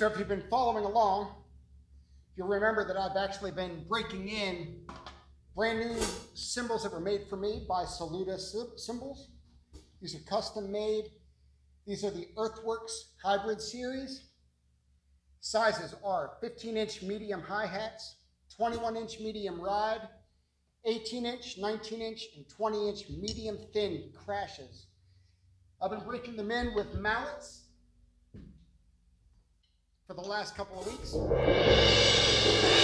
So if you've been following along, you'll remember that I've actually been breaking in brand new cymbals that were made for me by Saluda Cymbals. These are custom made. These are the Earthworks Hybrid Series. Sizes are 15 inch medium hi-hats, 21 inch medium ride, 18 inch, 19 inch, and 20 inch medium thin crashes. I've been breaking them in with mallets the last couple of weeks.